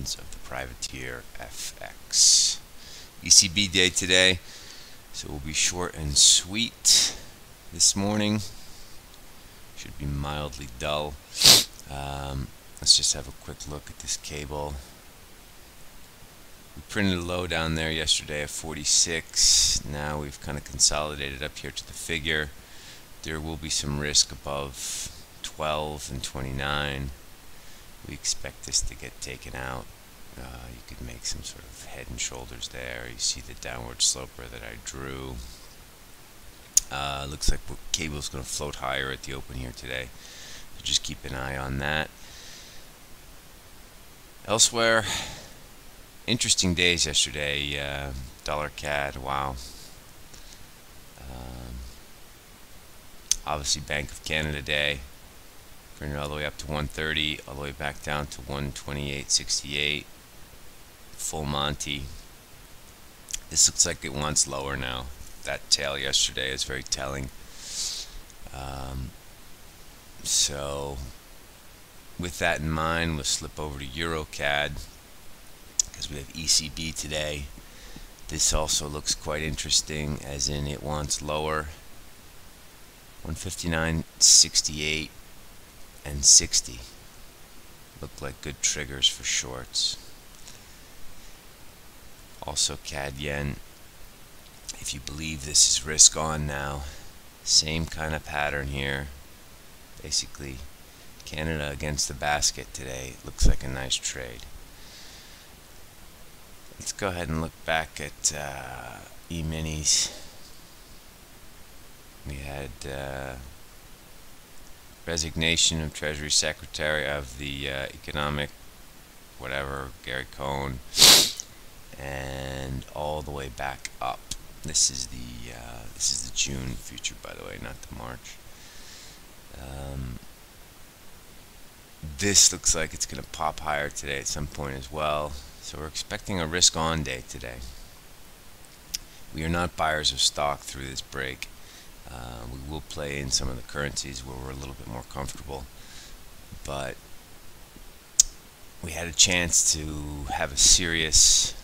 of the privateer FX. ECB day today, so we'll be short and sweet this morning. Should be mildly dull. Um, let's just have a quick look at this cable. We printed a low down there yesterday of 46. Now we've kind of consolidated up here to the figure. There will be some risk above 12 and 29. We expect this to get taken out. Uh, you could make some sort of head and shoulders there. You see the downward sloper that I drew. Uh, looks like cable's going to float higher at the open here today. So just keep an eye on that. Elsewhere, interesting days yesterday. Uh, dollar CAD, wow. Um, obviously, Bank of Canada Day. Printed all the way up to 130, all the way back down to 128.68. Full Monty. This looks like it wants lower now that tail yesterday is very telling. Um, so, with that in mind, we'll slip over to EuroCAD because we have ECB today. This also looks quite interesting, as in it wants lower 159.68 and 60. Look like good triggers for shorts. Also, CAD Yen if you believe this is risk on now same kind of pattern here basically Canada against the basket today looks like a nice trade let's go ahead and look back at uh, e-minis we had uh, resignation of Treasury Secretary of the uh, economic whatever Gary Cohn and all the way back up this is the uh, this is the June future, by the way, not the March. Um, this looks like it's going to pop higher today at some point as well. So we're expecting a risk-on day today. We are not buyers of stock through this break. Uh, we will play in some of the currencies where we're a little bit more comfortable, but we had a chance to have a serious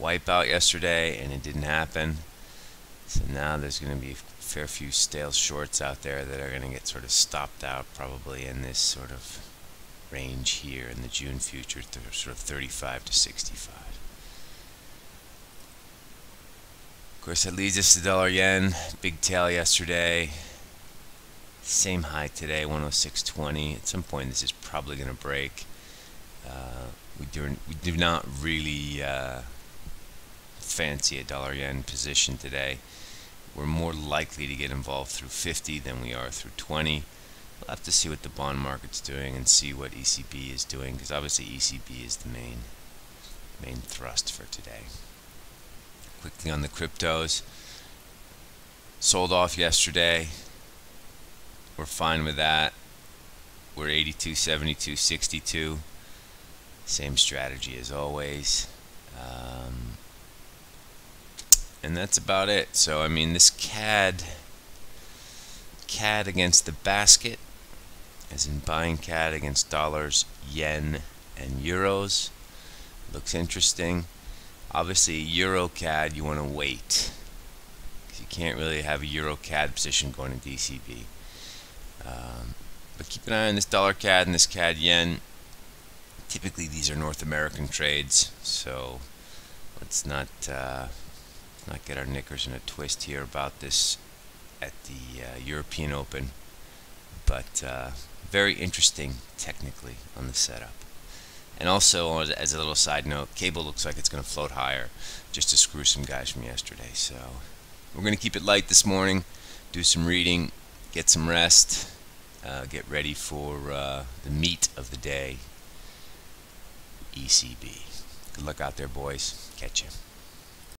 wipeout yesterday and it didn't happen. So now there's going to be a fair few stale shorts out there that are going to get sort of stopped out probably in this sort of range here in the June future, sort of 35 to 65. Of course, that leads us to dollar yen. Big tail yesterday. Same high today, 106.20. At some point, this is probably going to break. Uh, we do we do not really uh, fancy a dollar yen position today. We're more likely to get involved through 50 than we are through 20. We'll have to see what the bond market's doing and see what ECB is doing because obviously ECB is the main main thrust for today. Quickly on the cryptos. Sold off yesterday. We're fine with that. We're 82, 72, 62. Same strategy as always. Um, and that's about it. So I mean, this CAD, CAD against the basket, as in buying CAD against dollars, yen, and euros, looks interesting. Obviously, Euro CAD, you want to wait you can't really have a Euro CAD position going to ECB. Um, but keep an eye on this dollar CAD and this CAD yen. Typically, these are North American trades, so let's not. Uh, not get our knickers in a twist here about this at the uh, European Open, but uh, very interesting technically on the setup. And also, as a little side note, cable looks like it's going to float higher just to screw some guys from yesterday. So we're going to keep it light this morning, do some reading, get some rest, uh, get ready for uh, the meat of the day, ECB. Good luck out there, boys. Catch you.